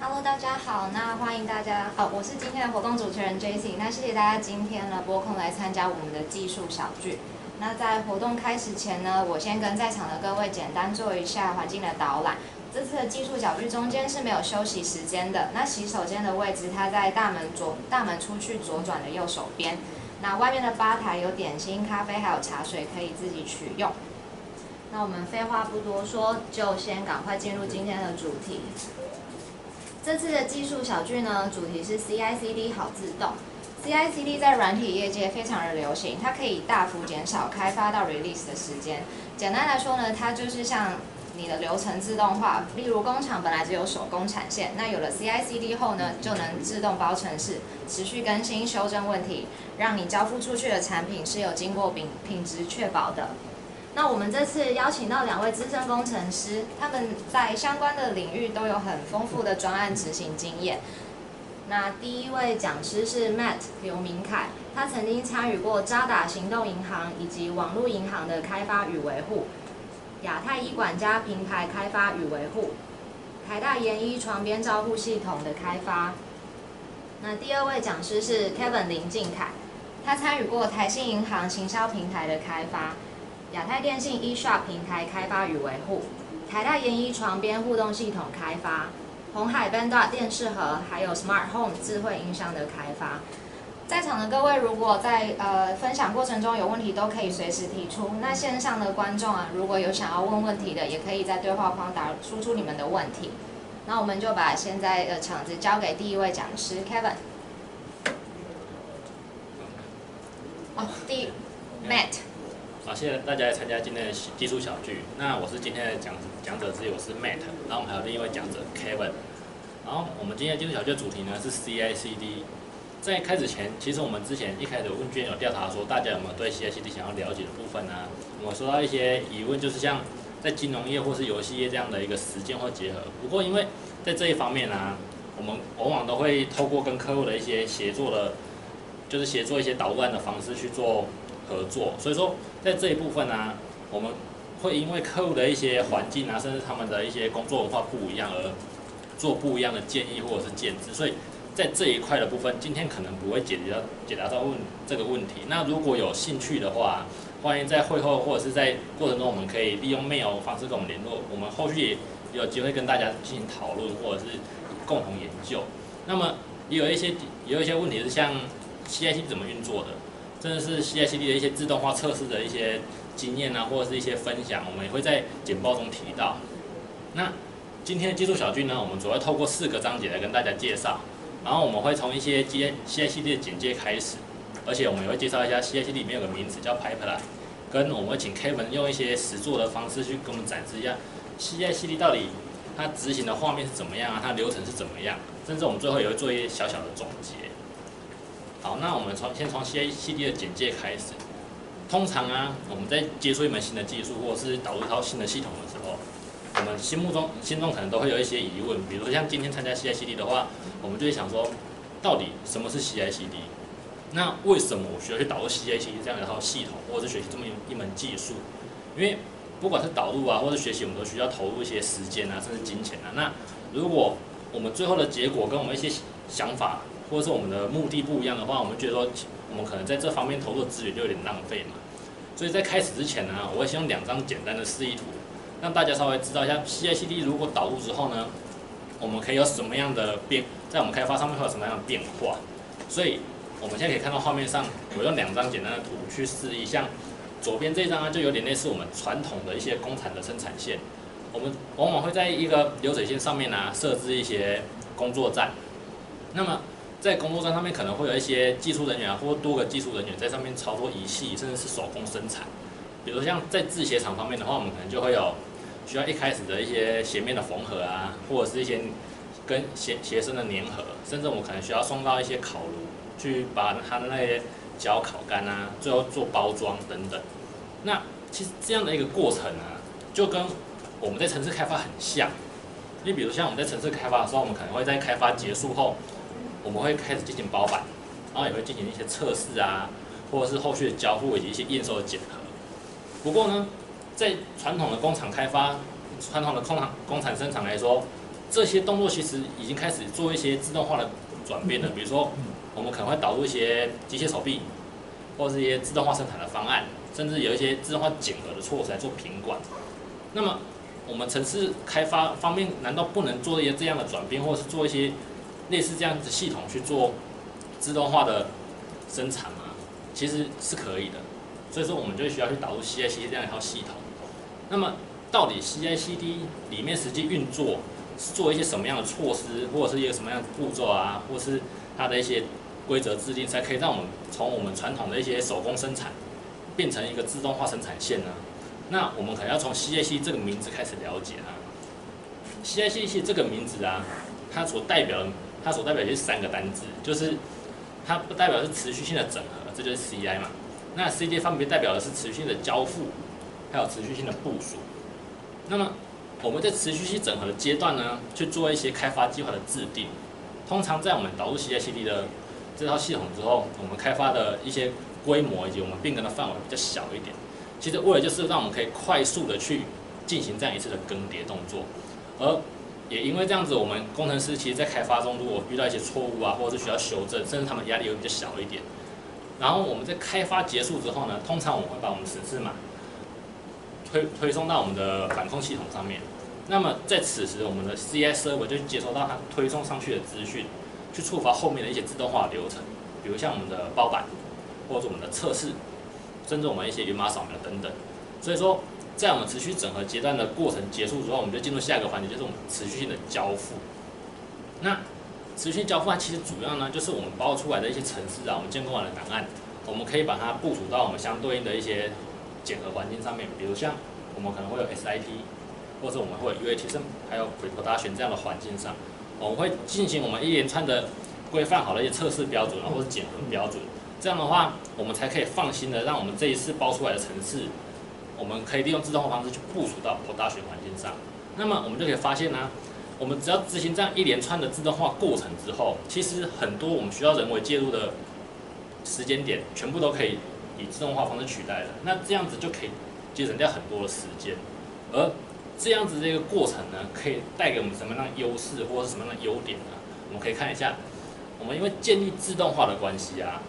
Hello，大家好，那欢迎大家，哦，我是今天的活动主持人 J C，那谢谢大家今天呢拨空来参加我们的技术小聚。那在活动开始前呢，我先跟在场的各位简单做一下环境的导览。这次的技术小聚中间是没有休息时间的，那洗手间的位置它在大门左大门出去左转的右手边。那外面的吧台有点心、咖啡还有茶水可以自己取用。那我们废话不多说，就先赶快进入今天的主题。这次的技术小聚呢，主题是 CI/CD 好自动。CI/CD 在软体业界非常的流行，它可以大幅减少开发到 release 的时间。简单来说呢，它就是像你的流程自动化，例如工厂本来只有手工产线，那有了 CI/CD 后呢，就能自动包程式，持续更新修正问题，让你交付出去的产品是有经过品品质确保的。那我们这次邀请到两位资深工程师，他们在相关的领域都有很丰富的专案执行经验。那第一位讲师是 Matt 刘明凯，他曾经参与过渣打行动银行以及网络银行的开发与维护，亚太医管家平台开发与维护，台大研医床边照护系统的开发。那第二位讲师是 Kevin 林敬凯，他参与过台信银行行销平台的开发，亚太电信 eShop 平台开发与维护，台大研一床边互动系统开发。红海 Banda 电视盒，还有 Smart Home 智慧音箱的开发，在场的各位如果在呃分享过程中有问题，都可以随时提出。那线上的观众啊，如果有想要问问题的，也可以在对话框打输出你们的问题。那我们就把现在的场子交给第一位讲师 Kevin。哦，第 Matt。好，谢谢大家来参加今天的技术小聚。那我是今天的讲讲者之一，我是 Matt。然后我们还有另一位讲者 Kevin。然后我们今天的技术小聚的主题呢是 CI/CD。在开始前，其实我们之前一开始问卷有调查说，大家有没有对 CI/CD 想要了解的部分呢？我们收到一些疑问，就是像在金融业或是游戏业这样的一个实践或结合。不过因为在这一方面呢，我们往往都会透过跟客户的一些协作的，就是协作一些导入案的方式去做。合作，所以说在这一部分呢，我们会因为客户的一些环境啊，甚至他们的一些工作文化不一样而做不一样的建议或者是建制。所以在这一块的部分，今天可能不会解决到解答到问这个问题。那如果有兴趣的话，欢迎在会后或者是在过程中，我们可以利用 mail 方式跟我们联络。我们后续有机会跟大家进行讨论或者是共同研究。那么也有一些也有一些问题是像 CIC 怎么运作的。真的是 CI/CD 的一些自动化测试的一些经验啊，或者是一些分享，我们也会在简报中提到。那今天的技术小聚呢，我们主要透过四个章节来跟大家介绍。然后我们会从一些 CI/CD 的简介开始，而且我们也会介绍一下 CI/CD 里面有个名词叫 Pipeline，跟我们请 Kevin 用一些实作的方式去跟我们展示一下 CI/CD 到底它执行的画面是怎么样啊，它流程是怎么样，甚至我们最后也会做一些小小的总结。好，那我们从先从 CI/CD 的简介开始。通常啊，我们在接触一门新的技术，或者是导入一套新的系统的时候，我们心目中心中可能都会有一些疑问。比如说像今天参加 CI/CD 的话，我们就会想说，到底什么是 CI/CD？那为什么我需要去导入 CI/CD 这样一套系统，或者是学习这么一一门技术？因为不管是导入啊，或者学习，我们都需要投入一些时间啊，甚至金钱啊。那如果我们最后的结果跟我们一些想法，或者是我们的目的不一样的话，我们觉得说，我们可能在这方面投入资源就有点浪费嘛。所以在开始之前呢，我会先用两张简单的示意图，让大家稍微知道一下 CI/CD 如果导入之后呢，我们可以有什么样的变，在我们开发上面会有什么样的变化。所以我们现在可以看到画面上，我用两张简单的图去示意，像左边这张呢，就有点类似我们传统的一些工厂的生产线，我们往往会在一个流水线上面呢设置一些工作站，那么。在工作站上面可能会有一些技术人员，或多个技术人员在上面操作仪器，甚至是手工生产。比如像在制鞋厂方面的话，我们可能就会有需要一开始的一些鞋面的缝合啊，或者是一些跟鞋鞋身的粘合，甚至我们可能需要送到一些烤炉去把它的那些胶烤干啊，最后做包装等等。那其实这样的一个过程啊，就跟我们在城市开发很像。你比如像我们在城市开发的时候，我们可能会在开发结束后。我们会开始进行包板，然后也会进行一些测试啊，或者是后续的交付以及一些验收的检核。不过呢，在传统的工厂开发、传统的工厂工厂生产来说，这些动作其实已经开始做一些自动化的转变了。比如说，我们可能会导入一些机械手臂，或者是一些自动化生产的方案，甚至有一些自动化检核的措施来做品管。那么，我们城市开发方面难道不能做一些这样的转变，或者是做一些类似这样子系统去做自动化的生产嘛？其实是可以的。所以说，我们就需要去导入 CICD 这样一套系统。那么，到底 CICD 里面实际运作是做一些什么样的措施，或者是一个什么样的步骤啊，或是它的一些规则制定，才可以让我们从我们传统的一些手工生产变成一个自动化生产线呢？那我们可能要从 CICD 这个名字开始了解啊。CICD 这个名字啊，它所代表的，它所代表的是三个单字，就是它不代表是持续性的整合，这就是 CI 嘛。那 CD 分别代表的是持续性的交付，还有持续性的部署。那么我们在持续性整合的阶段呢，去做一些开发计划的制定。通常在我们导入 CI/CD 的这套系统之后，我们开发的一些规模以及我们变更的范围比较小一点。其实为了就是让我们可以快速的去进行这样一次的更迭动作，而也因为这样子，我们工程师其实在开发中如果遇到一些错误啊，或者是需要修正，甚至他们压力会比较小一点。然后我们在开发结束之后呢，通常我们会把我们的程式码推推送到我们的反控系统上面。那么在此时，我们的 CI server 就接收到它推送上去的资讯，去触发后面的一些自动化流程，比如像我们的包板，或者我们的测试，甚至我们一些源码扫描等等。所以说，在我们持续整合阶段的过程结束之后，我们就进入下一个环节，就是我们持续性的交付。那持续交付它其实主要呢，就是我们包出来的一些程式啊，我们建构完的档案，我们可以把它部署到我们相对应的一些检核环境上面，比如像我们可能会有 SIT，或者我们会有 UAT，甚还有 Production 这样的环境上，我们会进行我们一连串的规范好的一些测试标准啊，或者检核标准，这样的话，我们才可以放心的让我们这一次包出来的程式，我们可以利用自动化方式去部署到 Production 环境上，那么我们就可以发现呢。我们只要执行这样一连串的自动化过程之后，其实很多我们需要人为介入的时间点，全部都可以以自动化方式取代了。那这样子就可以节省掉很多的时间。而这样子的一个过程呢，可以带给我们什么样的优势，或者是什么样的优点呢？我们可以看一下，我们因为建立自动化的关系啊，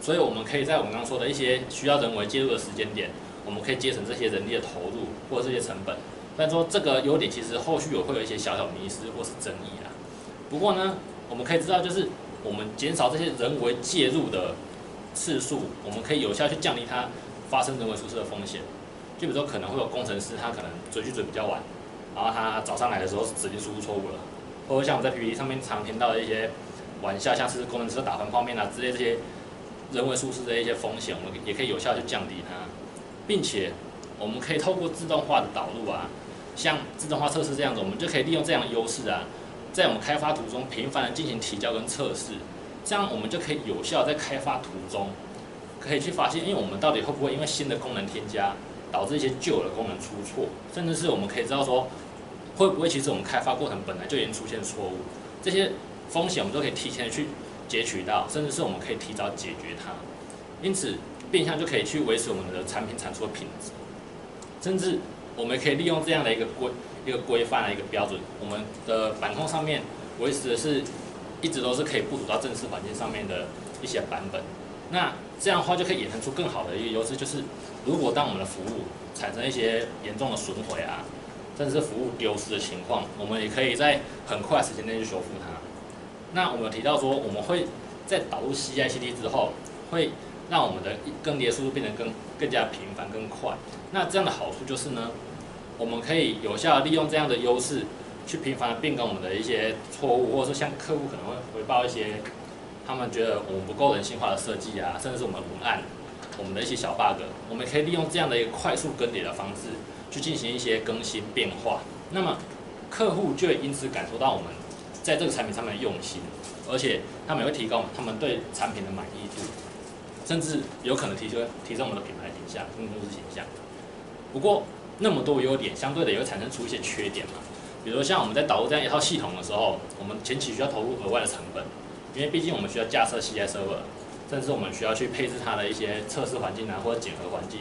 所以我们可以在我们刚刚说的一些需要人为介入的时间点，我们可以节省这些人力的投入或者这些成本。但说这个优点其实后续有会有一些小小迷失或是争议啦。不过呢，我们可以知道，就是我们减少这些人为介入的次数，我们可以有效去降低它发生人为疏失的风险。就比如说可能会有工程师他可能追剧追比较晚，然后他早上来的时候指令输入错误了，或者像我们在 PPT 上面常听到的一些玩笑，像是工程师打翻泡面啊之类这些人为疏失的一些风险，我们也可以有效去降低它，并且我们可以透过自动化的导入啊。像自动化测试这样子，我们就可以利用这样的优势啊，在我们开发途中频繁的进行提交跟测试，这样我们就可以有效在开发途中，可以去发现，因为我们到底会不会因为新的功能添加，导致一些旧的功能出错，甚至是我们可以知道说，会不会其实我们开发过程本来就已经出现错误，这些风险我们都可以提前去截取到，甚至是我们可以提早解决它，因此变相就可以去维持我们的产品产出的品质，甚至。我们可以利用这样的一个规一个规范的一个标准，我们的板控上面维持的是一直都是可以部署到正式环境上面的一些版本。那这样的话就可以衍生出更好的一个优势，就是如果当我们的服务产生一些严重的损毁啊，甚至是服务丢失的情况，我们也可以在很快时间内去修复它。那我们提到说，我们会在导入 CI/CD 之后，会让我们的更迭速度变得更更加频繁、更快。那这样的好处就是呢，我们可以有效利用这样的优势，去频繁的变更我们的一些错误，或者说向客户可能会回报一些他们觉得我们不够人性化的设计啊，甚至是我们文案我们的一些小 bug，我们可以利用这样的一个快速更迭的方式去进行一些更新变化。那么客户就会因此感受到我们在这个产品上面的用心，而且他们也会提高他们对产品的满意度，甚至有可能提升提升我们的品牌形象、公司形象。不过那么多优点，相对的也会产生出一些缺点嘛。比如像我们在导入这样一套系统的时候，我们前期需要投入额外的成本，因为毕竟我们需要架设 CI server，甚至我们需要去配置它的一些测试环境啊，或者检核环境，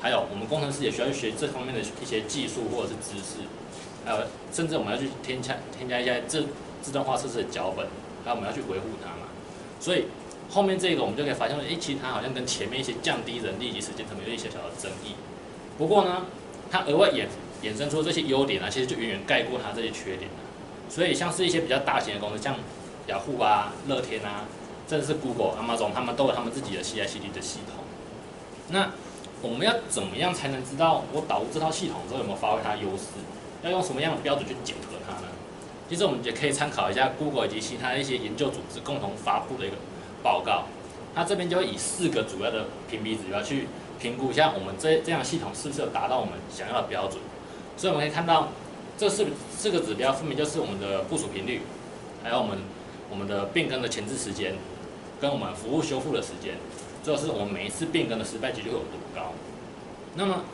还有我们工程师也需要去学这方面的一些技术或者是知识。还有甚至我们要去添加添加一些自自动化测试的脚本，还有我们要去维护它嘛。所以后面这个我们就可以发现，哎，其实它好像跟前面一些降低人力及时间成本有一些小小的争议。不过呢，它额外衍衍生出这些优点啊，其实就远远盖过它这些缺点了。所以像是一些比较大型的公司，像雅虎啊、乐天啊，甚至是 Google、Amazon，他们都有他们自己的 CI/CD 的系统。那我们要怎么样才能知道我导入这套系统之后有没有发挥它的优势？要用什么样的标准去检核它呢？其实我们也可以参考一下 Google 以及其他一些研究组织共同发布的一个报告。它这边就会以四个主要的评比指标去评估一下我们这这样系统是不是有达到我们想要的标准。所以我们可以看到，这四四个指标分别就是我们的部署频率，还有我们我们的变更的前置时间，跟我们服务修复的时间。这是我们每一次变更的失败几率有多高。那么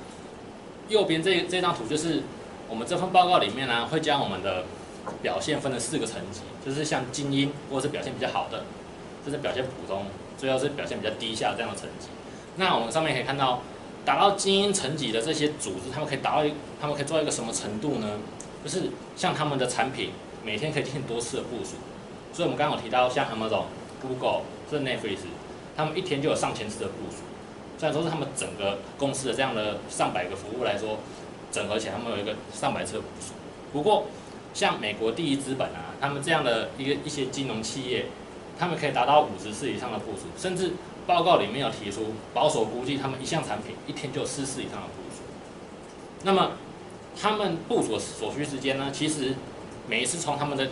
右边这这张图就是我们这份报告里面呢，会将我们的表现分成四个层级，就是像精英或者是表现比较好的，这是表现普通，最后是表现比较低下这样的层级。那我们上面可以看到，达到精英层级的这些组织，他们可以达到一，他们可以做到一个什么程度呢？就是像他们的产品每天可以进行多次的部署。所以我们刚刚有提到，像 Amazon、Google、甚至 Netflix。他们一天就有上千次的部署，虽然说是他们整个公司的这样的上百个服务来说，整合起来他们有一个上百次的部署。不过，像美国第一资本啊，他们这样的一个一些金融企业，他们可以达到五十次以上的部署，甚至报告里面有提出保守估计，他们一项产品一天就有四次以上的部署。那么，他们部署所需时间呢？其实每一次从他们的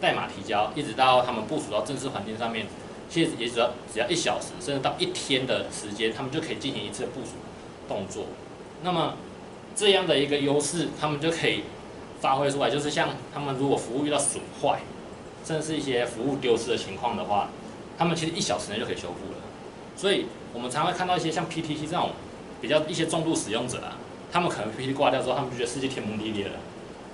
代码提交，一直到他们部署到正式环境上面。其实也只要只要一小时，甚至到一天的时间，他们就可以进行一次部署动作。那么这样的一个优势，他们就可以发挥出来。就是像他们如果服务遇到损坏，甚至是一些服务丢失的情况的话，他们其实一小时内就可以修复了。所以我们常会看到一些像 PTT 这种比较一些重度使用者啊，他们可能 PTT 挂掉之后，他们就觉得世界天崩地裂了。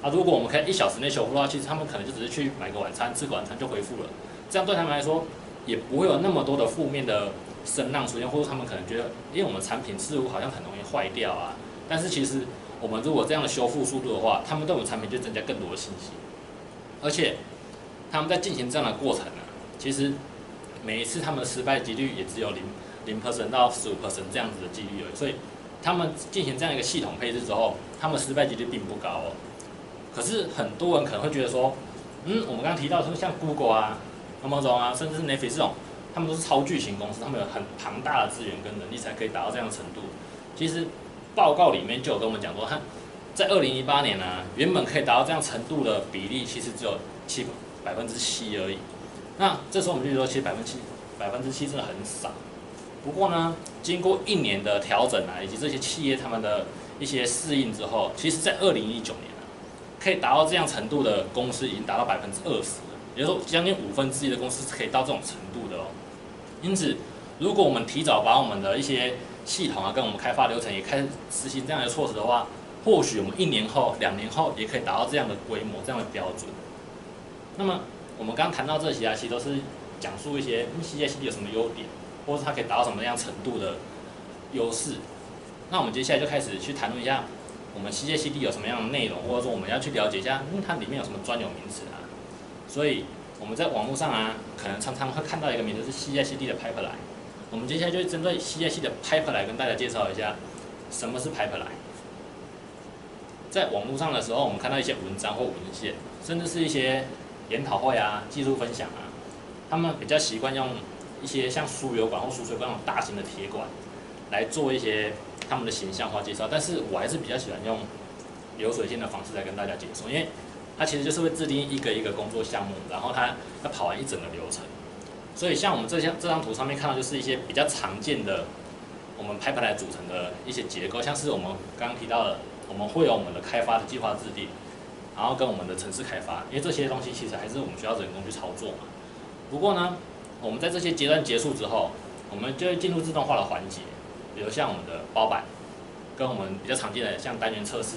啊，如果我们可以一小时内修复的话，其实他们可能就只是去买个晚餐，吃个晚餐就恢复了。这样对他们来说。也不会有那么多的负面的声浪出现，或者他们可能觉得，因为我们产品似乎好像很容易坏掉啊。但是其实我们如果这样的修复速度的话，他们对我们产品就增加更多的信心。而且他们在进行这样的过程呢，其实每一次他们的失败几率也只有零零 percent 到十五 percent 这样子的几率而已。所以他们进行这样一个系统配置之后，他们失败几率并不高哦。可是很多人可能会觉得说，嗯，我们刚刚提到说像 Google 啊。Amazon 啊，甚至是 Netflix 这种，他们都是超巨型公司，他们有很庞大的资源跟能力，才可以达到这样的程度。其实报告里面就有跟我们讲过，他在二零一八年呢，原本可以达到这样程度的比例，其实只有七百分之七而已。那这时候我们就说，其实百分之七百分之七真的很少。不过呢，经过一年的调整啊，以及这些企业他们的一些适应之后，其实在二零一九年啊，可以达到这样程度的公司已经达到百分之二十了。也就是说，将近五分之一的公司是可以到这种程度的哦。因此，如果我们提早把我们的一些系统啊，跟我们开发流程也开始实行这样的措施的话，或许我们一年后、两年后也可以达到这样的规模、这样的标准。那么，我们刚谈到这些啊，其实都是讲述一些 CI/CD 有什么优点，或者它可以达到什么样程度的优势。那我们接下来就开始去谈论一下，我们 CI/CD 有什么样的内容，或者说我们要去了解一下，因为它里面有什么专有名词啊。所以我们在网络上啊，可能常常会看到一个名字是 CI/CD 的 pipeline。我们接下来就针对 CI/CD 的 pipeline 跟大家介绍一下什么是 pipeline。在网络上的时候，我们看到一些文章或文献，甚至是一些研讨会啊、技术分享啊，他们比较习惯用一些像输油管或输水管那种大型的铁管来做一些他们的形象化介绍。但是我还是比较喜欢用流水线的方式来跟大家解说，因为。它其实就是会制定一个一个工作项目，然后它要跑完一整个流程。所以像我们这张这张图上面看到，就是一些比较常见的我们 pipeline 组成的一些结构，像是我们刚刚提到的，我们会有我们的开发的计划制定，然后跟我们的城市开发，因为这些东西其实还是我们需要人工去操作嘛。不过呢，我们在这些阶段结束之后，我们就会进入自动化的环节，比如像我们的包板，跟我们比较常见的像单元测试。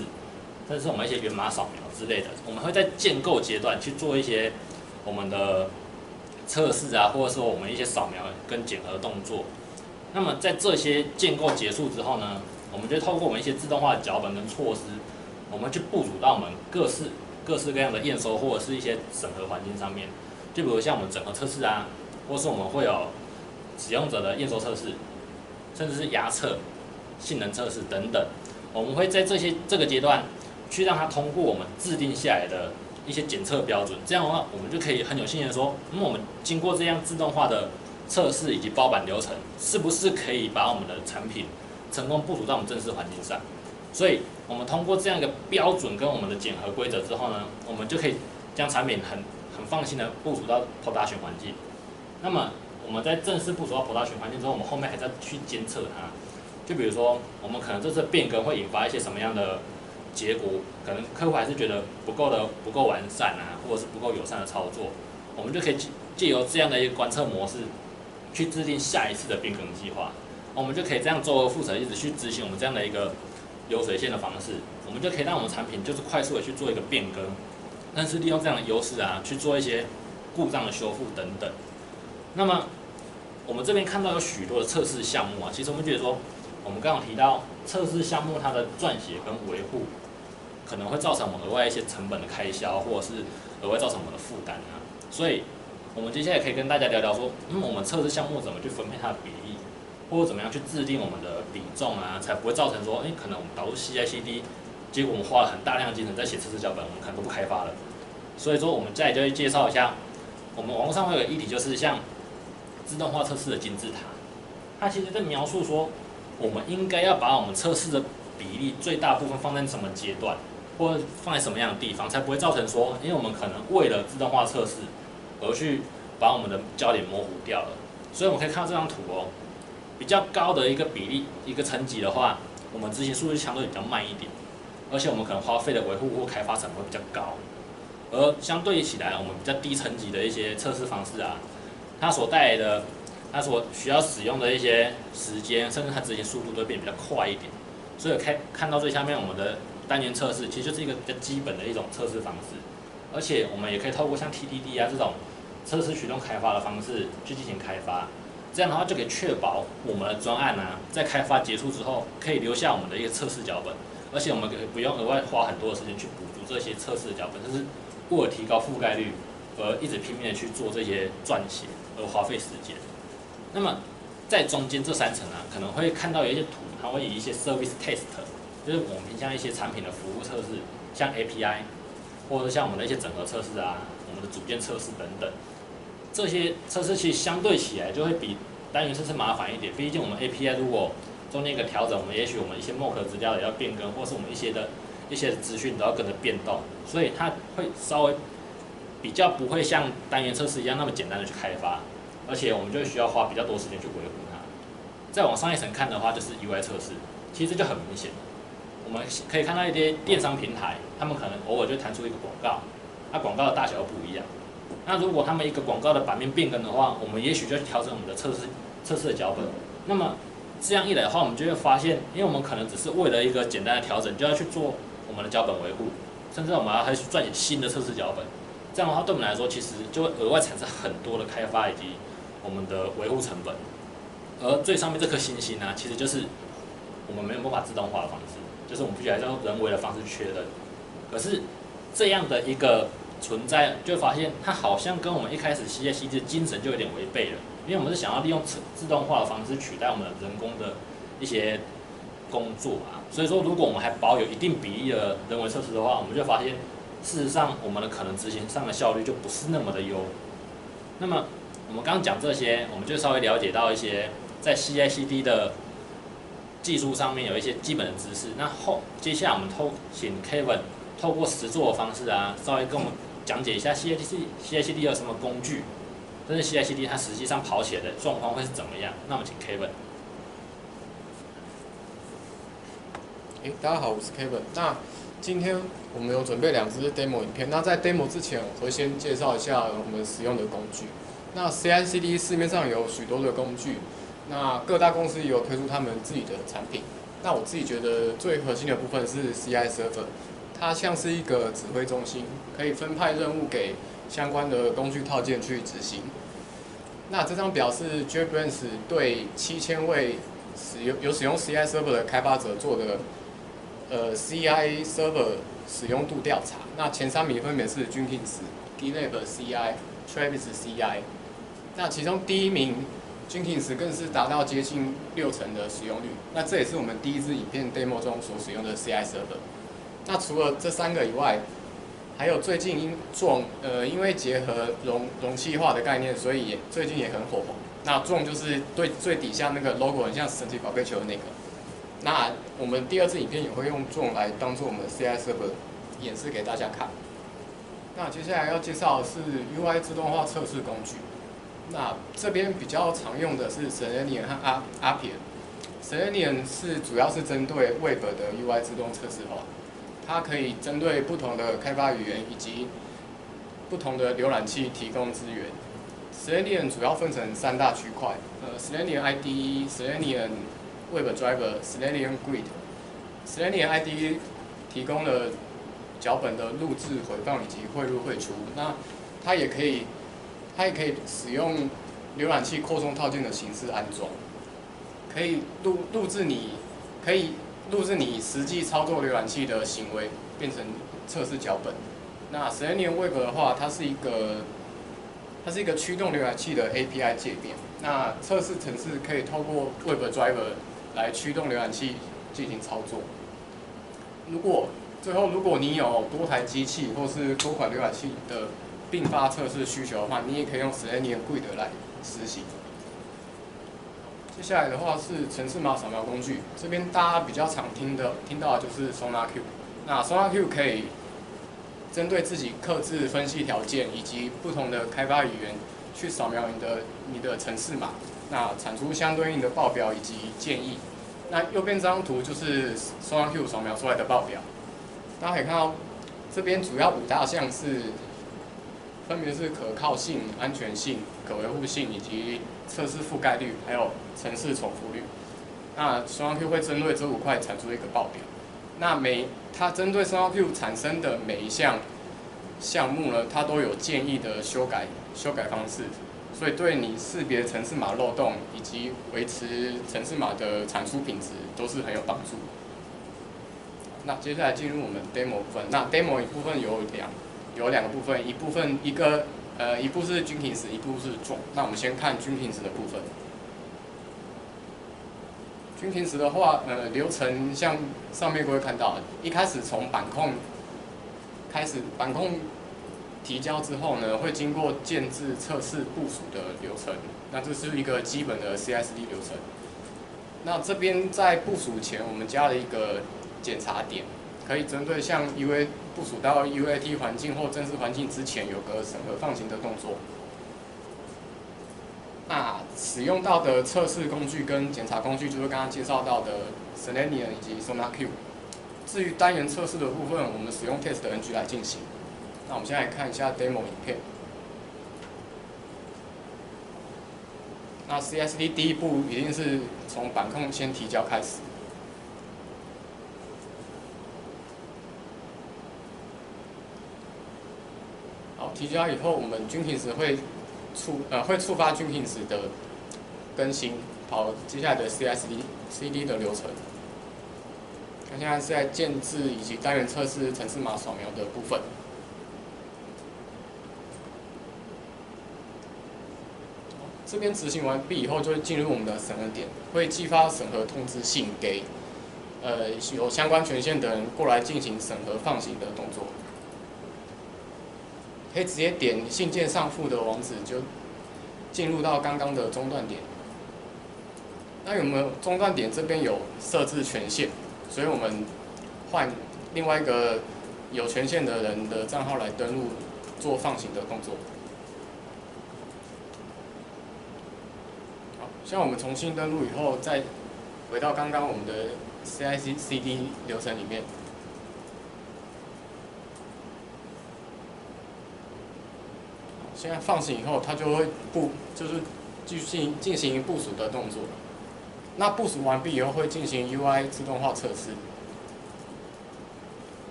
甚至是我们一些源码扫描之类的，我们会在建构阶段去做一些我们的测试啊，或者说我们一些扫描跟检核动作。那么在这些建构结束之后呢，我们就透过我们一些自动化的脚本跟措施，我们去部署到我们各式各式各样的验收或者是一些审核环境上面。就比如像我们整合测试啊，或是我们会有使用者的验收测试，甚至是压测、性能测试等等。我们会在这些这个阶段去让它通过我们制定下来的一些检测标准。这样的话，我们就可以很有信心的说，那么我们经过这样自动化的测试以及包板流程，是不是可以把我们的产品成功部署到我们正式环境上？所以，我们通过这样一个标准跟我们的检核规则之后呢，我们就可以将产品很很放心的部署到 production 环境。那么，我们在正式部署到 production 环境之后，我们后面还在去监测它。就比如说，我们可能这次变更会引发一些什么样的结果？可能客户还是觉得不够的不够完善啊，或者是不够友善的操作，我们就可以借由这样的一个观测模式，去制定下一次的变更计划。我们就可以这样周而复始，一直去执行我们这样的一个流水线的方式，我们就可以让我们产品就是快速的去做一个变更，但是利用这样的优势啊，去做一些故障的修复等等。那么我们这边看到有许多的测试项目啊，其实我们觉得说。我们刚刚提到测试项目，它的撰写跟维护可能会造成我们额外一些成本的开销，或者是额外造成我们的负担啊。所以，我们接下来可以跟大家聊聊说，嗯，我们测试项目怎么去分配它的比例，或者怎么样去制定我们的比重啊，才不会造成说，哎，可能我们导入 CI/CD，结果我们花了很大量精神在写测试脚本，我们可能都不开发了。所以说，我们再就会介绍一下，我们网络上会有一题，就是像自动化测试的金字塔，它其实在描述说。我们应该要把我们测试的比例最大部分放在什么阶段，或者放在什么样的地方，才不会造成说，因为我们可能为了自动化测试而去把我们的焦点模糊掉了。所以我们可以看到这张图哦，比较高的一个比例一个层级的话，我们执行速度相对比较慢一点，而且我们可能花费的维护或开发成本会比较高。而相对起来，我们比较低层级的一些测试方式啊，它所带来的。它所需要使用的一些时间，甚至它执行速度都会变比较快一点。所以看看到最下面我们的单元测试，其实就是一个比较基本的一种测试方式。而且我们也可以透过像 TDD 啊这种测试驱动开发的方式去进行开发。这样的话就可以确保我们的专案啊在开发结束之后，可以留下我们的一个测试脚本。而且我们可以不用额外花很多的时间去补足这些测试脚本，就是为了提高覆盖率而一直拼命的去做这些撰写而花费时间。那么，在中间这三层啊，可能会看到有一些图，它会以一些 service test，就是我们像一些产品的服务测试，像 API，或者像我们的一些整合测试啊，我们的组件测试等等，这些测试其实相对起来就会比单元测试麻烦一点。毕竟我们 API 如果中间一个调整，我们也许我们一些 mock 资料也要变更，或是我们一些的一些资讯都要跟着变动，所以它会稍微比较不会像单元测试一样那么简单的去开发。而且我们就需要花比较多时间去维护它。再往上一层看的话，就是 UI 测试，其实就很明显。我们可以看到一些电商平台，他们可能偶尔就弹出一个广告，那广告的大小又不一样。那如果他们一个广告的版面变更的话，我们也许就要调整我们的测试测试的脚本。那么这样一来的话，我们就会发现，因为我们可能只是为了一个简单的调整，就要去做我们的脚本维护，甚至我们还要还去撰写新的测试脚本。这样的话，对我们来说，其实就会额外产生很多的开发以及我们的维护成本，而最上面这颗星星呢，其实就是我们没有办法自动化的方式，就是我们必须还是用人为的方式确认。可是这样的一个存在，就发现它好像跟我们一开始 CICD 的精神就有点违背了，因为我们是想要利用自自动化的方式取代我们人工的一些工作啊。所以说，如果我们还保有一定比例的人为测试的话，我们就发现事实上我们的可能执行上的效率就不是那么的优。那么我们刚讲这些，我们就稍微了解到一些在 CI/CD 的技术上面有一些基本的知识。那后接下来我们透请 Kevin 透过实作的方式啊，稍微跟我们讲解一下 CI/CD CI/CD 有什么工具，但是 CI/CD 它实际上跑起来的状况会是怎么样？那么请 Kevin。哎，大家好，我是 Kevin。那今天我们有准备两支 demo 影片。那在 demo 之前，我会先介绍一下我们使用的工具。那 CI/CD 市面上有许多的工具，那各大公司也有推出他们自己的产品。那我自己觉得最核心的部分是 CI Server，它像是一个指挥中心，可以分派任务给相关的工具套件去执行。那这张表是 j e t b r a n s 对七千位使用有使用 CI Server 的开发者做的呃 CI Server 使用度调查。那前三名分别是 Jenkins、GitLab CI、Travis CI。那其中第一名 Jenkins 更是达到接近六成的使用率。那这也是我们第一支影片 demo 中所使用的 CI Server。那除了这三个以外，还有最近因撞呃因为结合容容器化的概念，所以也最近也很火红。那撞就是对最底下那个 logo 很像神奇宝贝球的那个。那我们第二次影片也会用撞来当做我们的 CI Server 演示给大家看。那接下来要介绍的是 UI 自动化测试工具。那这边比较常用的是 Selenium 和 A Appian。Selenium 是主要是针对 Web 的 UI 自动测试化。它可以针对不同的开发语言以及不同的浏览器提供资源。Selenium 主要分成三大区块，呃，Selenium ID、Selenium Web Driver、Selenium Grid。Selenium ID 提供了脚本的录制、回放以及汇入、汇出。那它也可以，它也可以使用浏览器扩充套件的形式安装，可以录录制你，可以。录制你实际操作浏览器的行为，变成测试脚本。那 Selenium Web 的话，它是一个，它是一个驱动浏览器的 API 界面。那测试程式可以透过 Web Driver 来驱动浏览器进行操作。如果最后如果你有多台机器或是多款浏览器的并发测试需求的话，你也可以用 Selenium Grid 来实行。接下来的话是城市码扫描工具，这边大家比较常听的听到的就是 SonarQ。那 SonarQ 可以针对自己刻字分析条件以及不同的开发语言去扫描你的你的城市码，那产出相对应的报表以及建议。那右边这张图就是 SonarQ 扫描出来的报表，大家可以看到这边主要五大项是。分别是可靠性、安全性、可维护性以及测试覆盖率，还有城市重复率。那双 Q 会针对这五块产出一个报表。那每它针对双 Q 产生的每一项项目呢，它都有建议的修改修改方式，所以对你识别城市码漏洞以及维持城市码的产出品质都是很有帮助。那接下来进入我们 demo 部分。那 demo 一部分有两。有两个部分，一部分一个呃，一部是 Jenkins，一部是重那我们先看 Jenkins 的部分。Jenkins 的话，呃，流程像上面各位看到，一开始从板控开始，板控提交之后呢，会经过建制、测试、部署的流程。那这是一个基本的 CSD 流程。那这边在部署前，我们加了一个检查点。可以针对像 UA 部署到 UAT 环境或正式环境之前，有个审核放行的动作。那使用到的测试工具跟检查工具，就是刚刚介绍到的 Selenium 以及 SonarQ。至于单元测试的部分，我们使用 TestNG 来进行。那我们现在看一下 demo 影片。那 CSD 第一步一定是从板控先提交开始。提交以后，我们军品时会触呃会触发军品时的更新，跑接下来的 CSD CD 的流程。那现在是在建制以及单元测试城市码扫描的部分。这边执行完毕以后，就会进入我们的审核点，会寄发审核通知信给呃有相关权限的人过来进行审核放行的动作。可以直接点信件上附的网址，就进入到刚刚的中断点。那有没有中断点这边有设置权限，所以我们换另外一个有权限的人的账号来登录做放行的动作。好，像我们重新登录以后，再回到刚刚我们的 CICD 流程里面。现在放行以后，它就会部就是继续进行部署的动作。那部署完毕以后，会进行 UI 自动化测试。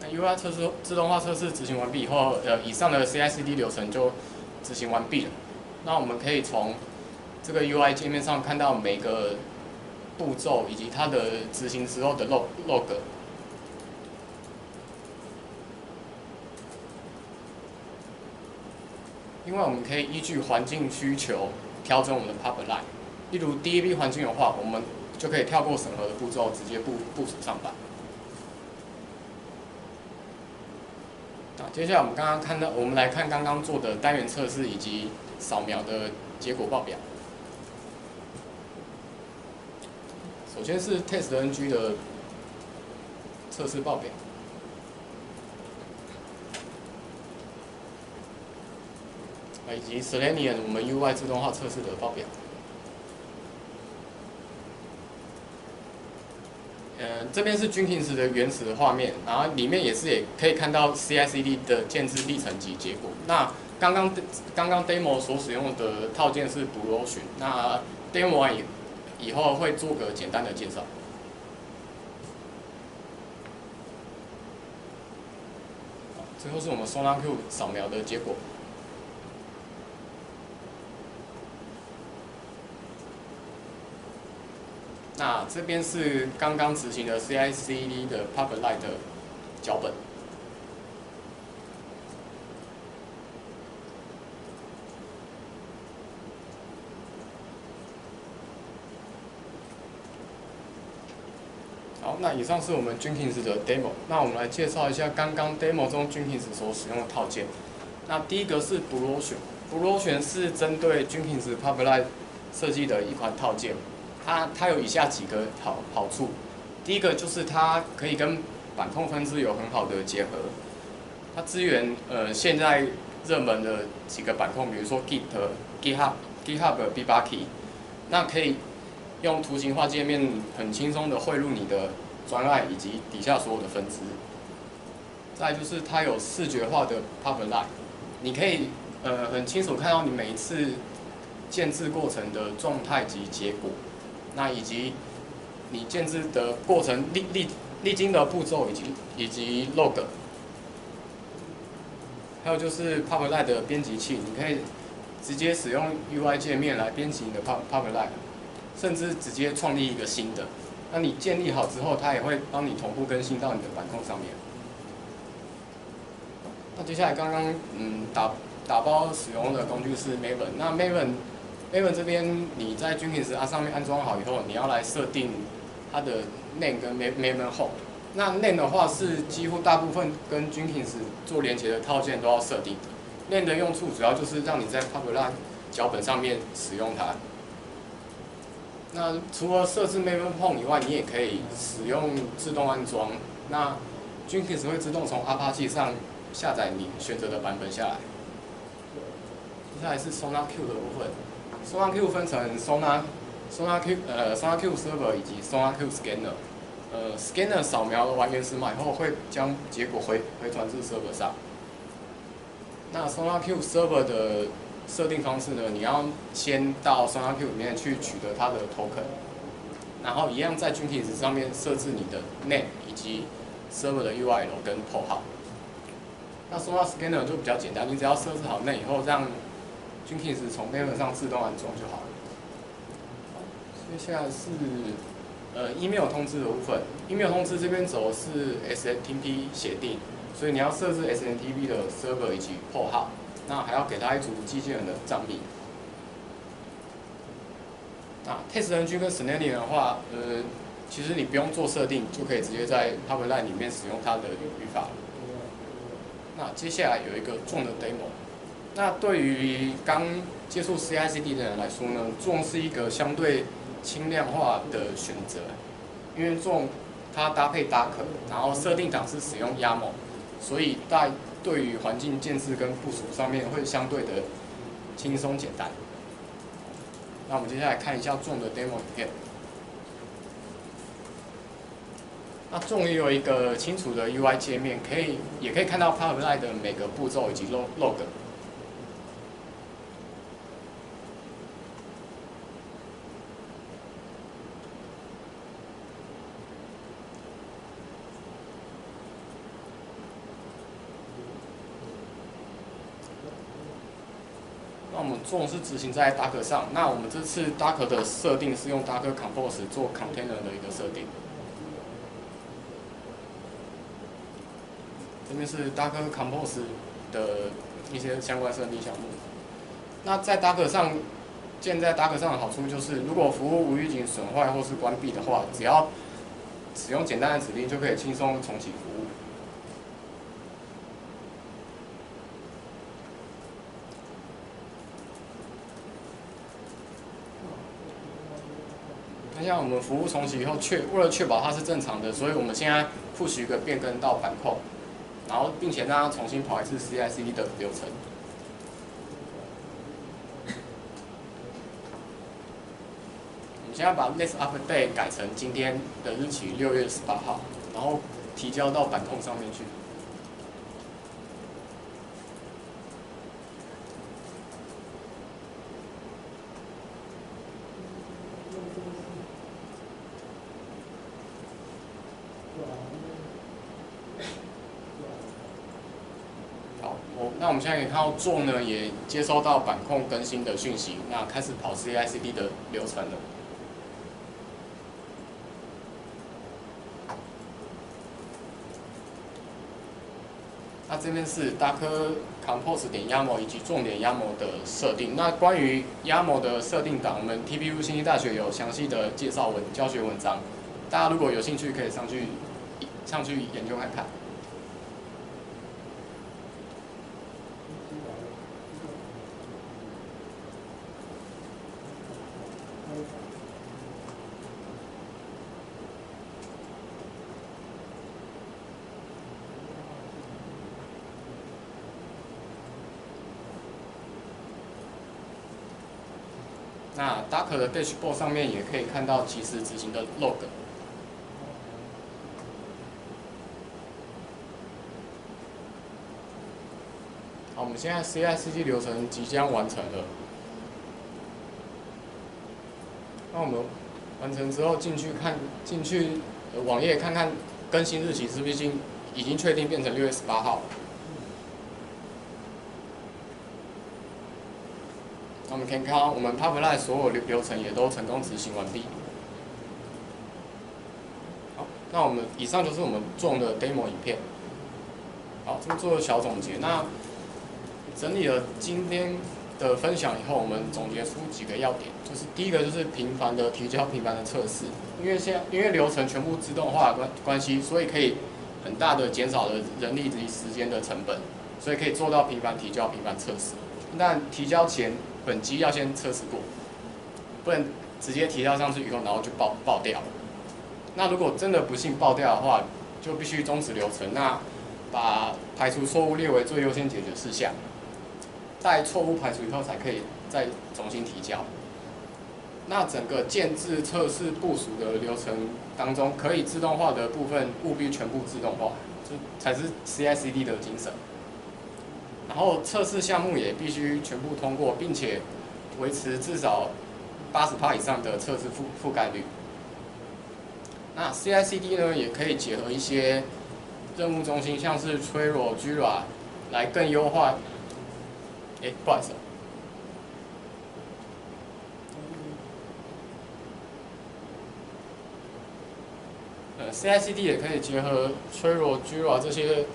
那 UI 测试自动化测试执行完毕以后，呃，以上的 CI/CD 流程就执行完毕了。那我们可以从这个 UI 界面上看到每个步骤以及它的执行时候的 log log。因为我们可以依据环境需求调整我们的 pipeline。例如 DB 环境的话，我们就可以跳过审核的步骤，直接部部署上板。啊，接下来我们刚刚看到，我们来看刚刚做的单元测试以及扫描的结果报表。首先是 test ng 的测试报表。以及 Selenium 我们 UI 自动化测试的报表。呃，这边是 Jenkins 的原始画面，然后里面也是也可以看到 CI/CD 的建制历程及结果。那刚刚刚刚 demo 所使用的套件是 Blue Ocean，那 demo 完以以后会做个简单的介绍。最后是我们 SonarQ 扫描的结果。那这边是刚刚执行的 CI/CD 的 pipeline 的脚本。好，那以上是我们 Jenkins 的 demo。那我们来介绍一下刚刚 demo 中 Jenkins 所使用的套件。那第一个是 Blue Ocean，Blue Ocean 是针对 Jenkins pipeline 设计的一款套件。它它有以下几个好好处，第一个就是它可以跟板控分支有很好的结合，它支援呃现在热门的几个板控，比如说 Git、GitHub、GitHub、Bitbucket，那可以用图形化界面很轻松的汇入你的专案以及底下所有的分支。再就是它有视觉化的 pipeline，你可以呃很清楚看到你每一次建制过程的状态及结果。那以及你建制的过程历历历经的步骤以及以及 log，还有就是 pipeline 的编辑器，你可以直接使用 UI 界面来编辑你的 pipeline，甚至直接创立一个新的。那你建立好之后，它也会帮你同步更新到你的板控上面。那接下来刚刚嗯打打包使用的工具是 Maven，那 Maven。Maven 这边你在 Jenkins 它上面安装好以后，你要来设定它的 name 跟 Maven Home。那 name 的话是几乎大部分跟 Jenkins 做连接的套件都要设定。name 的用处主要就是让你在 Pipeline 脚本上面使用它。那除了设置 Maven Home 以外，你也可以使用自动安装。那 Jenkins 会自动从 Apache 上下载你选择的版本下来。接下来是 SonarQ 的部分。SonarQ 分成 Sonar、SonarQ 呃 SonarQ Server 以及 SonarQ Scanner。呃，Scanner 扫描完原始码以后，会将结果回回传至 Server 上。那 SonarQ Server 的设定方式呢？你要先到 SonarQ 里面去取得它的 Token，然后一样在 Jenkins 上面设置你的 Name 以及 Server 的 URL 跟 Port 号。那 Sonar Scanner 就比较简单，你只要设置好那以后，让 Jenkins 从 Maven 上自动安装就好了。接下来是呃 email 通知的部分，email 通知这边走是 SMTP 协定，所以你要设置 SMTP 的 server 以及 port 号，那还要给他一组机器人的账密。那 TestNG 跟 Selenium 的话，呃，其实你不用做设定，就可以直接在 Pipeline 里面使用它的语法。那接下来有一个重的 demo。那对于刚接触 CI/CD 的人来说呢，重是一个相对轻量化的选择，因为重它搭配 DUCK 然后设定档是使用 YAML，所以在对于环境建设跟部署上面会相对的轻松简单。那我们接下来看一下重的 demo 影片。那重也有一个清楚的 UI 界面，可以也可以看到 p u b l i 的每个步骤以及 log log。重是执行在 Docker 上，那我们这次 Docker 的设定是用 Docker Compose 做 container 的一个设定。这边是 Docker Compose 的一些相关设定项目。那在 Docker 上建在 Docker 上的好处就是，如果服务无预警损坏或是关闭的话，只要使用简单的指令就可以轻松重启服务。像我们服务重启以后，确为了确保它是正常的，所以我们现在复习一个变更到板控，然后并且让它重新跑一次 CI/CD 的流程。我们现在把 Next Update 改成今天的日期六月十八号，然后提交到板控上面去。然后做呢也接收到板控更新的讯息，那开始跑 CI/CD 的流程了。那这边是 Docker Compose 点 YAML 以及重点 YAML 的设定。那关于 YAML 的设定档，我们 TPU 信息大学有详细的介绍文教学文章，大家如果有兴趣可以上去上去研究看看。的 Dashboard 上面也可以看到即时执行的 Log。好，我们现在 CI/CD 流程即将完成了。那我们完成之后进去看，进去网页看看更新日期是不是已经已经确定变成六月十八号。我们可以看到，我们 Pipeline 所有流流程也都成功执行完毕。好，那我们以上就是我们做的 demo 影片。好，这边做个小总结。那整理了今天的分享以后，我们总结出几个要点，就是第一个就是频繁的提交、频繁的测试，因为现在因为流程全部自动化关关系，所以可以很大的减少了人力及时间的成本，所以可以做到频繁提交、频繁测试。但提交前，本机要先测试过，不能直接提交上去以后，然后就爆爆掉。那如果真的不幸爆掉的话，就必须终止流程。那把排除错误列为最优先解决事项，待错误排除以后才可以再重新提交。那整个建制、测试、部署的流程当中，可以自动化的部分务必全部自动化，这才是 CI/CD 的精神。然后测试项目也必须全部通过，并且维持至少八十帕以上的测试覆覆盖率。那 CI/CD 呢，也可以结合一些任务中心，像是 Trello、Jira 来更优化。哎，不好意思。呃，CI/CD 也可以结合 Trello、Jira 这些。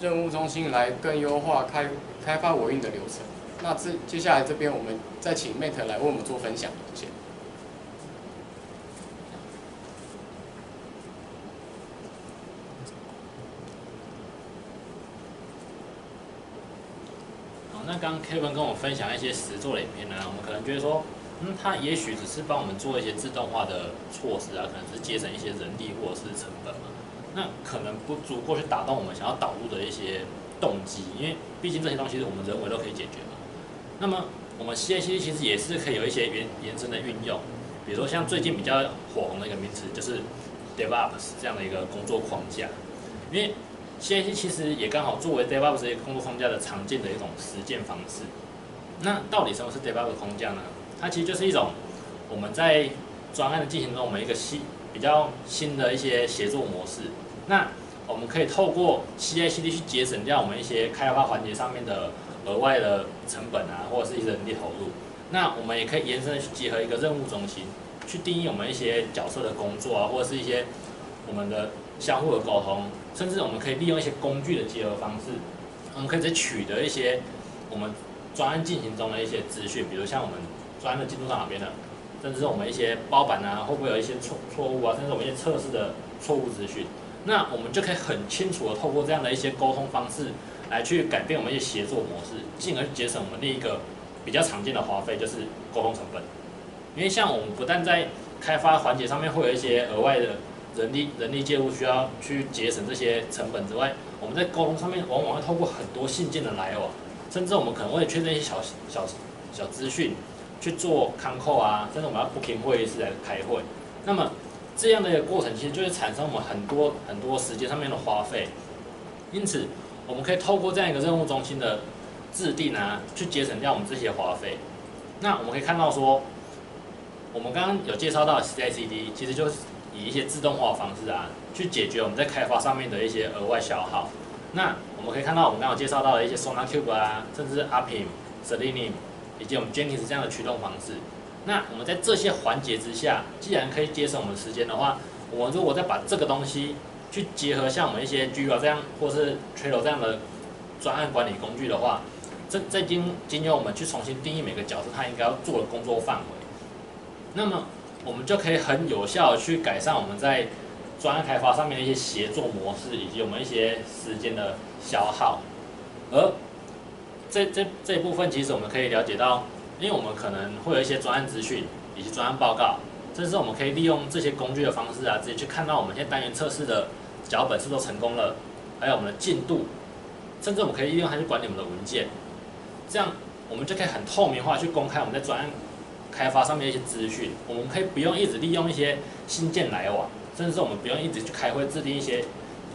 任务中心来更优化开开发我运的流程。那这接下来这边我们再请 Mate 来为我们做分享，谢谢。好，那刚刚 Kevin 跟我分享一些实作的影片呢，我们可能觉得说，嗯，他也许只是帮我们做一些自动化的措施啊，可能是节省一些人力或者是成本嘛。那可能不足够去打动我们想要导入的一些动机，因为毕竟这些东西是我们人为都可以解决嘛。那么我们 CI/CD 其实也是可以有一些延延伸的运用，比如说像最近比较火红的一个名词就是 DevOps 这样的一个工作框架，因为 CI/CD 其实也刚好作为 DevOps 一个工作框架的常见的一种实践方式。那到底什么是 DevOps 框架呢？它其实就是一种我们在专案的进行中，我们一个新比较新的一些协作模式。那我们可以透过 CI/CD 去节省掉我们一些开发环节上面的额外的成本啊，或者是一些人力投入。那我们也可以延伸去结合一个任务中心，去定义我们一些角色的工作啊，或者是一些我们的相互的沟通，甚至我们可以利用一些工具的结合方式，我们可以再取得一些我们专案进行中的一些资讯，比如像我们专案的进度到哪边了，甚至是我们一些包板啊，会不会有一些错错误啊，甚至我们一些测试的错误资讯，那我们就可以很清楚的透过这样的一些沟通方式，来去改变我们一些协作模式，进而节省我们另一个比较常见的花费，就是沟通成本。因为像我们不但在开发环节上面会有一些额外的人力人力介入需要去节省这些成本之外，我们在沟通上面往往会透过很多信件的来往，甚至我们可能会确认一些小小小资讯去做康扣啊，甚至我们要 booking 会议室来开会。那么这样的一个过程，其实就会产生我们很多很多时间上面的花费。因此，我们可以透过这样一个任务中心的制定啊，去节省掉我们这些花费。那我们可以看到说。我们刚刚有介绍到 CI/CD，其实就是以一些自动化的方式啊，去解决我们在开发上面的一些额外消耗。那我们可以看到，我们刚刚介绍到的一些 SonarQube 啊，甚至 Apim、Selenium，以及我们 Jenkins 这样的驱动方式。那我们在这些环节之下，既然可以节省我们时间的话，我们如果再把这个东西去结合像我们一些 Jira 这样，或是 Trello 这样的专案管理工具的话，这在经经由我们去重新定义每个角色他应该要做的工作范围。那么，我们就可以很有效的去改善我们在专案开发上面的一些协作模式，以及我们一些时间的消耗。而这这这一部分，其实我们可以了解到，因为我们可能会有一些专案资讯以及专案报告，甚至我们可以利用这些工具的方式啊，直接去看到我们现在单元测试的脚本是否成功了，还有我们的进度，甚至我们可以利用它去管理我们的文件，这样我们就可以很透明化去公开我们在专案。开发上面的一些资讯，我们可以不用一直利用一些新件来往，甚至是我们不用一直去开会制定一些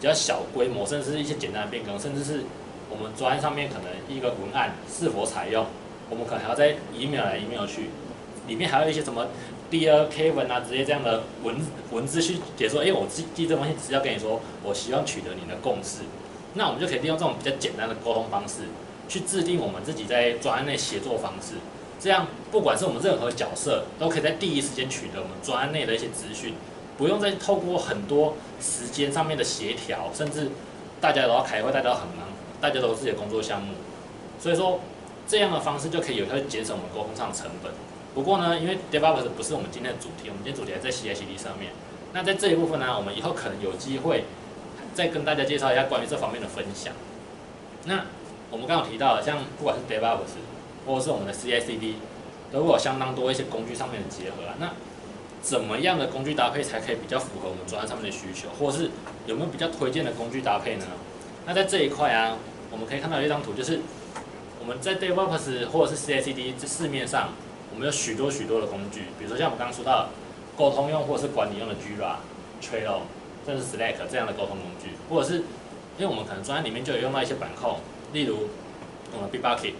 比较小规模，甚至是一些简单的变更，甚至是我们专案上面可能一个文案是否采用，我们可能还要在 email 来 email 去，里面还有一些什么 Dear Kevin 啊，直接这样的文文字去解说，哎，我记记这东西只是要跟你说，我希望取得你的共识，那我们就可以利用这种比较简单的沟通方式，去制定我们自己在专案内协作方式。这样，不管是我们任何角色，都可以在第一时间取得我们专案内的一些资讯，不用再透过很多时间上面的协调，甚至大家都要开会，大家很忙，大家都有自己的工作项目，所以说这样的方式就可以有效减省我们沟通上的成本。不过呢，因为 DevOps 不是我们今天的主题，我们今天主题还在 CI/CD 上面。那在这一部分呢，我们以后可能有机会再跟大家介绍一下关于这方面的分享。那我们刚刚提到的，像不管是 DevOps，或者是我们的 CI/CD，都会有相当多一些工具上面的结合啊。那怎么样的工具搭配才可以比较符合我们专案上面的需求，或者是有没有比较推荐的工具搭配呢？那在这一块啊，我们可以看到一张图，就是我们在 DevOps 或者是 CI/CD 这市面上，我们有许多许多的工具，比如说像我们刚刚说到沟通用或者是管理用的 Jira、Trello，甚至 Slack 这样的沟通工具，或者是因为我们可能专案里面就有用到一些板控，例如用了 Bitbucket。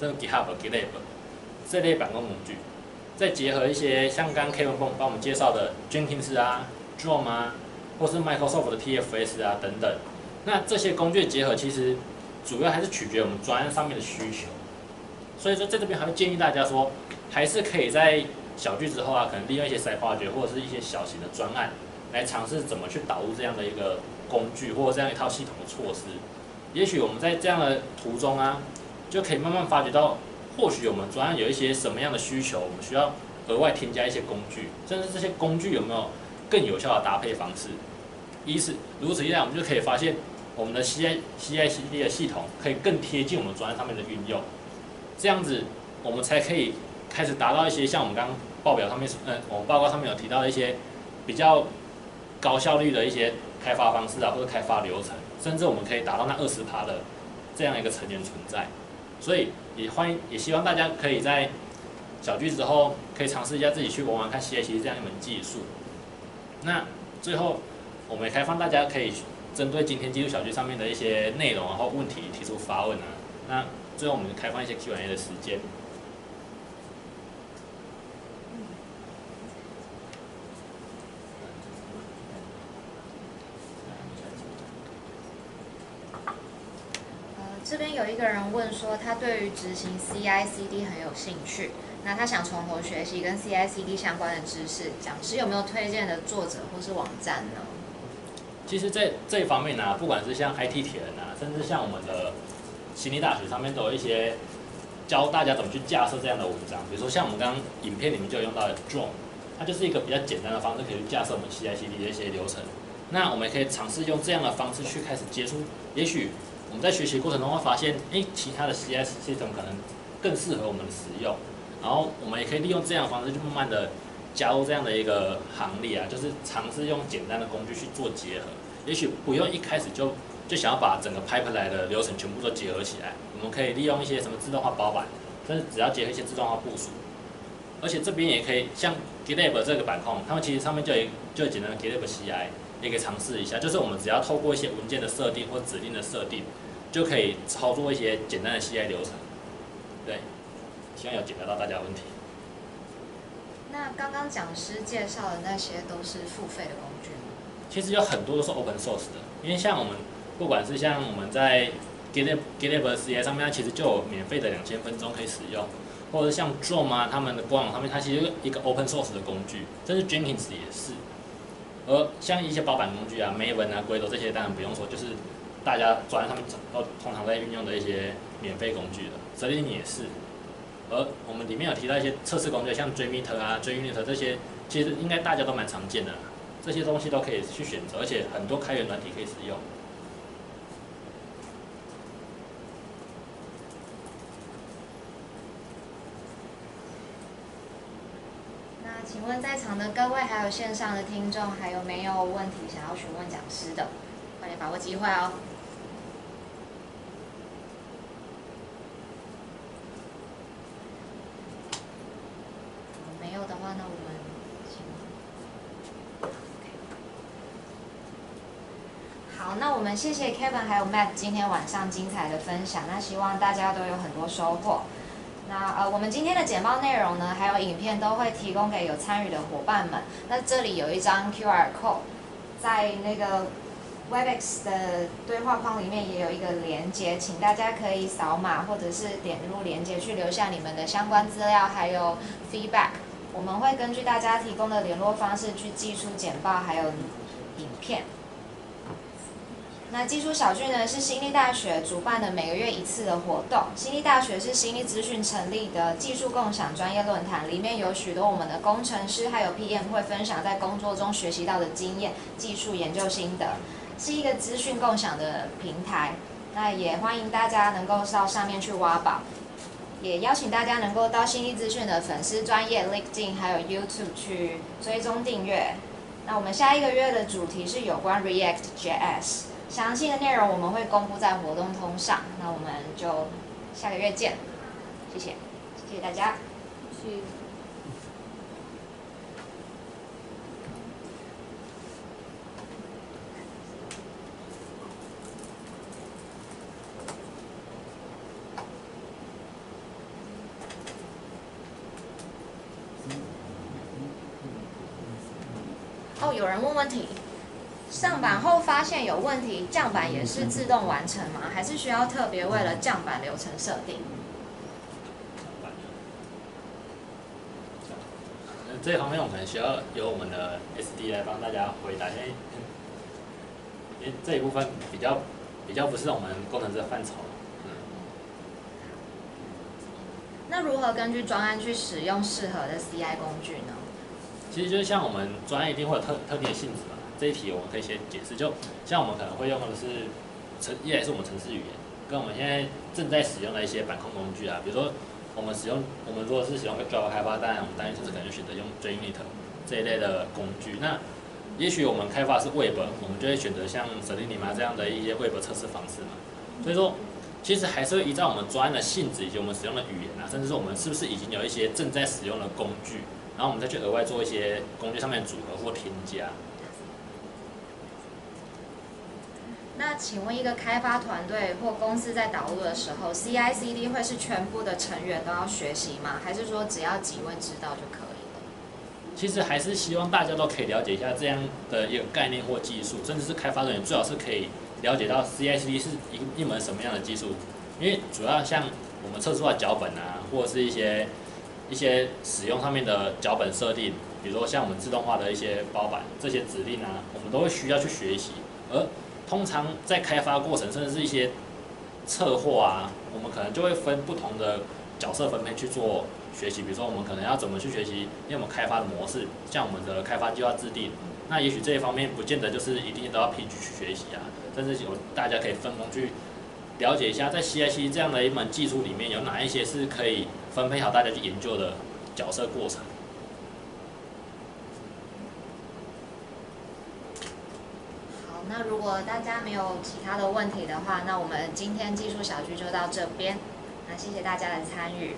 这个 GitHub、GitLab 这类办公工具，再结合一些像刚 Kevin 帮帮我们介绍的 Jenkins 啊、d r o m 啊，或是 Microsoft 的 TFS 啊等等，那这些工具结合，其实主要还是取决我们专案上面的需求。所以说在这边还会建议大家说，还是可以在小聚之后啊，可能利用一些 Side Project 或者是一些小型的专案，来尝试怎么去导入这样的一个工具或者这样一套系统的措施。也许我们在这样的途中啊。就可以慢慢发觉到，或许我们专案有一些什么样的需求，我们需要额外添加一些工具，甚至这些工具有没有更有效的搭配方式。一是如此一来，我们就可以发现我们的 C I C I C D 的系统可以更贴近我们专案上面的运用。这样子，我们才可以开始达到一些像我们刚刚报表上面，嗯，我们报告上面有提到一些比较高效率的一些开发方式啊，或者开发流程，甚至我们可以达到那二十趴的这样一个成员存在。所以也欢迎，也希望大家可以在小聚之后，可以尝试一下自己去玩玩看 C I C 这样一门技术。那最后，我们也开放大家可以针对今天技术小聚上面的一些内容然后问题提出发问啊。那最后我们开放一些 Q A 的时间。这边有一个人问说，他对于执行 CI/CD 很有兴趣，那他想从头学习跟 CI/CD 相关的知识，讲师有没有推荐的作者或是网站呢？其实，在这一方面呢、不管是像 IT 铁人啊，甚至像我们的悉尼大学上面都有一些教大家怎么去架设这样的文章。比如说像我们刚刚影片里面就用到的 Drone，它就是一个比较简单的方式，可以去架设我们 CI/CD 的一些流程。那我们也可以尝试用这样的方式去开始接触，也许我们在学习过程中会发现，哎，其他的 CI system 可能更适合我们的使用。然后我们也可以利用这样的方式，去慢慢的加入这样的一个行列啊，就是尝试用简单的工具去做结合。也许不用一开始就就想要把整个 pipeline 的流程全部都结合起来，我们可以利用一些什么自动化包板，但是只要结合一些自动化部署，而且这边也可以像 GitLab 这个板控，他们其实上面就有就简单的 GitLab CI，也可以尝试一下，就是我们只要透过一些文件的设定或指令的设定，就可以操作一些简单的 CI 流程。对，希望有解答到大家问题。那刚刚讲师介绍的那些都是付费的工具？其实有很多都是 open source 的，因为像我们不管是像我们在 GitLab GitLab CI 上面，它其实就有免费的两千分钟可以使用，或者是像 d r o m 啊，他们的官网上面它其实一个 open source 的工具，甚至 Jenkins 也是。而像一些包板工具啊，Maven 啊、Gradle 这些当然不用说，就是大家专他们都通常在运用的一些免费工具了。Selenium 也是。而我们里面有提到一些测试工具，像 JMeter 啊、JUnit 这些，其实应该大家都蛮常见的。这些东西都可以去选择，而且很多开源软体可以使用。那请问在场的各位还有线上的听众，还有没有问题想要询问讲师的？快点把握机会哦！没有的话，那我们请。好，那我谢谢 Kevin 还有 Matt 今天晚上精彩的分享。那希望大家都有很多收获。那呃，我们今天的简报内容呢，还有影片都会提供给有参与的伙伴们。那这里有一张 QR code，在那个 Webex 的对话框里面也有一个连接，请大家可以扫码或者是点入连接去留下你们的相关资料，还有 feedback。我们会根据大家提供的联络方式去寄出简报还有影片。那技术小聚呢是新力大学主办的每个月一次的活动。新力大学是新力资讯成立的技术共享专业论坛，里面有许多我们的工程师还有 PM 会分享在工作中学习到的经验、技术研究心得，是一个资讯共享的平台。那也欢迎大家能够到上面去挖宝，也邀请大家能够到新力资讯的粉丝专业 LinkedIn 还有 YouTube 去追踪订阅。那我们下一个月的主题是有关 React JS。详细的内容我们会公布在活动通上，那我们就下个月见，谢谢，谢谢大家。哦，有人问问题，上板后发现有问题，降板也是自动完成吗？还是需要特别为了降板流程设定？那这方面我们需要由我们的 SD 来帮大家回答，因为因为这一部分比较比较不是我们工程师的范畴。嗯，那如何根据专案去使用适合的 CI 工具呢？其实就像我们专案一定会有特特定的性质嘛，这一题我们可以先解释。就像我们可能会用的是城，一来是我们城市语言，跟我们现在正在使用的一些板控工具啊，比如说我们使用，我们如果是使用 Java 开发，当然我们当然就是可能就选择用 JUnit 这一类的工具。那也许我们开发是 Web，我们就会选择像 Selenium 这样的一些 Web 测试方式嘛。所以说，其实还是会依照我们专案的性质以及我们使用的语言啊，甚至是我们是不是已经有一些正在使用的工具。然后我们再去额外做一些工具上面组合或添加。那请问一个开发团队或公司在导入的时候，CI/CD 会是全部的成员都要学习吗？还是说只要几位知道就可以了？其实还是希望大家都可以了解一下这样的一个概念或技术，甚至是开发人员最好是可以了解到 CI/CD 是一一门什么样的技术，因为主要像我们测试化脚本啊，或者是一些一些使用上面的脚本设定，比如说像我们自动化的一些包板这些指令啊，我们都会需要去学习。而通常在开发过程，甚至是一些策划啊，我们可能就会分不同的角色分配去做学习。比如说，我们可能要怎么去学习，因为我们开发的模式，像我们的开发计划制定，那也许这一方面不见得就是一定都要 PG 去学习啊，但是有大家可以分工去了解一下，在 CIC 这样的一门技术里面，有哪一些是可以分配好大家去研究的角色过程。好，那如果大家没有其他的问题的话，那我们今天技术小聚就到这边。那谢谢大家的参与。